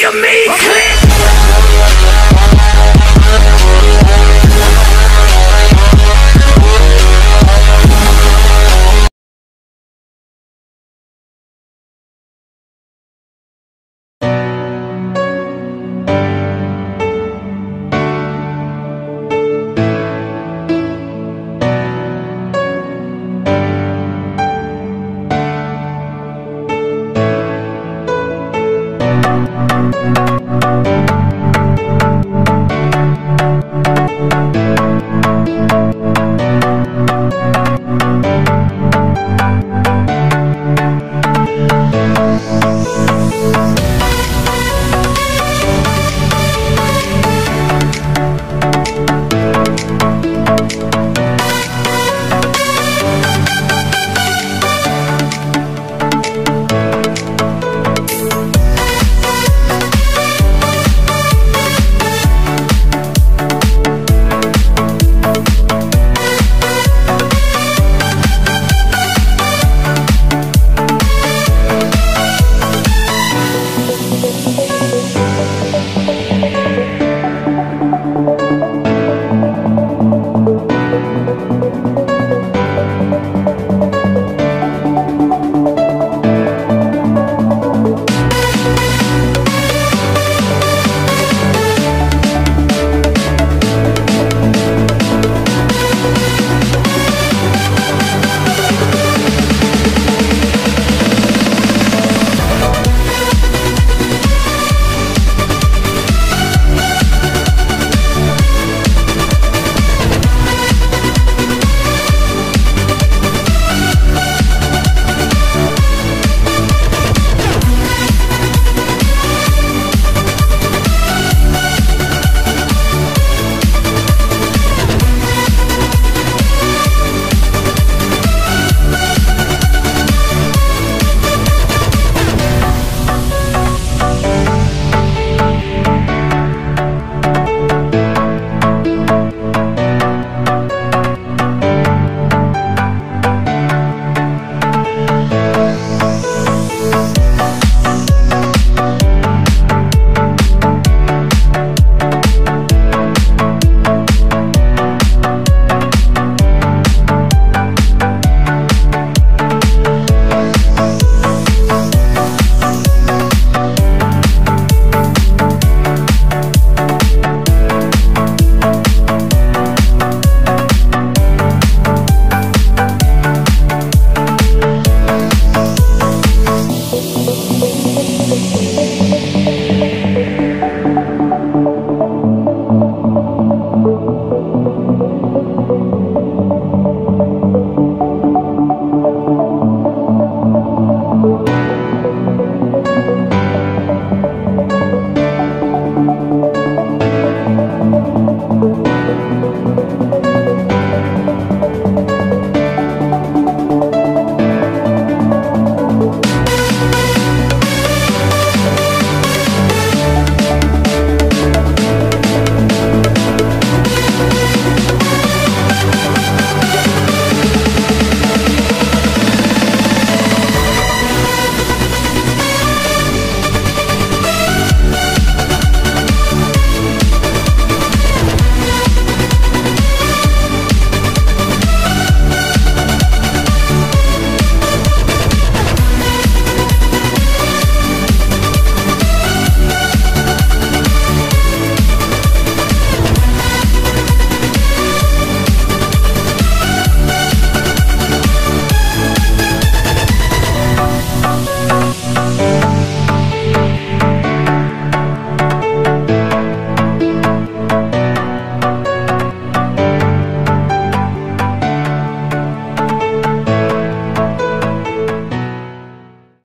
you mean?